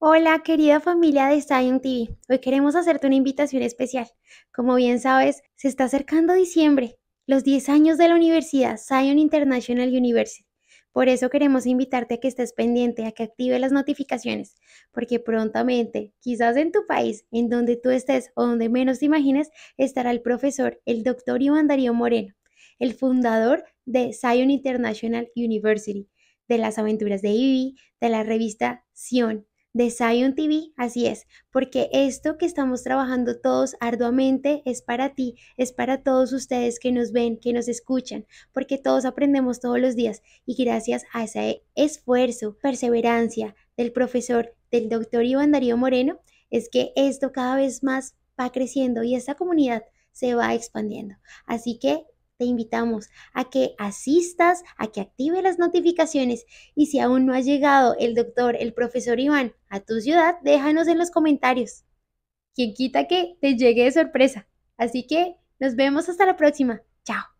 Hola, querida familia de Zion TV. Hoy queremos hacerte una invitación especial. Como bien sabes, se está acercando diciembre, los 10 años de la universidad Zion International University. Por eso queremos invitarte a que estés pendiente, a que active las notificaciones, porque prontamente, quizás en tu país, en donde tú estés o donde menos te imagines, estará el profesor, el doctor Iván Darío Moreno, el fundador de Zion International University, de las aventuras de Ivy, de la revista Sion de TV, así es, porque esto que estamos trabajando todos arduamente es para ti, es para todos ustedes que nos ven, que nos escuchan, porque todos aprendemos todos los días y gracias a ese esfuerzo, perseverancia del profesor, del doctor Iván Darío Moreno, es que esto cada vez más va creciendo y esta comunidad se va expandiendo. Así que te invitamos a que asistas, a que active las notificaciones y si aún no ha llegado el doctor, el profesor Iván a tu ciudad, déjanos en los comentarios. Quien quita que te llegue de sorpresa. Así que nos vemos hasta la próxima. Chao.